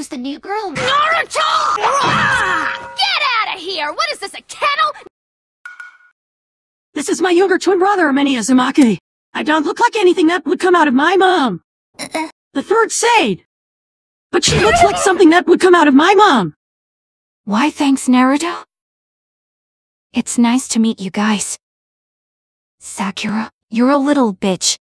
Who's the new girl? Naruto! Get out of here! What is this, a kennel? This is my younger twin brother, Amane Uzumaki. I don't look like anything that would come out of my mom. The third said, But she looks like something that would come out of my mom. Why thanks, Naruto? It's nice to meet you guys. Sakura, you're a little bitch.